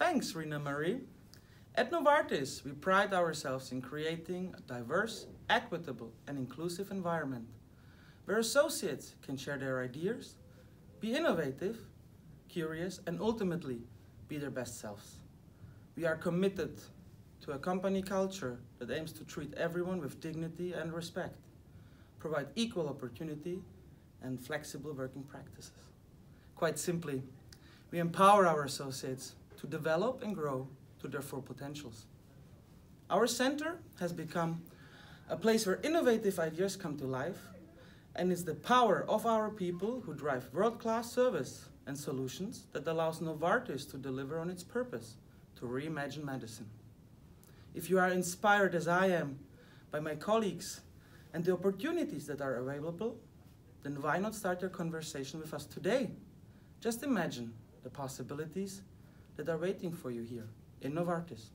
Thanks, Rena Marie. At Novartis, we pride ourselves in creating a diverse, equitable, and inclusive environment where associates can share their ideas, be innovative, curious, and ultimately be their best selves. We are committed to a company culture that aims to treat everyone with dignity and respect, provide equal opportunity, and flexible working practices. Quite simply, we empower our associates to develop and grow to their full potentials. Our center has become a place where innovative ideas come to life and it's the power of our people who drive world-class service and solutions that allows Novartis to deliver on its purpose, to reimagine medicine. If you are inspired as I am by my colleagues and the opportunities that are available, then why not start your conversation with us today? Just imagine the possibilities that are waiting for you here in Novartis.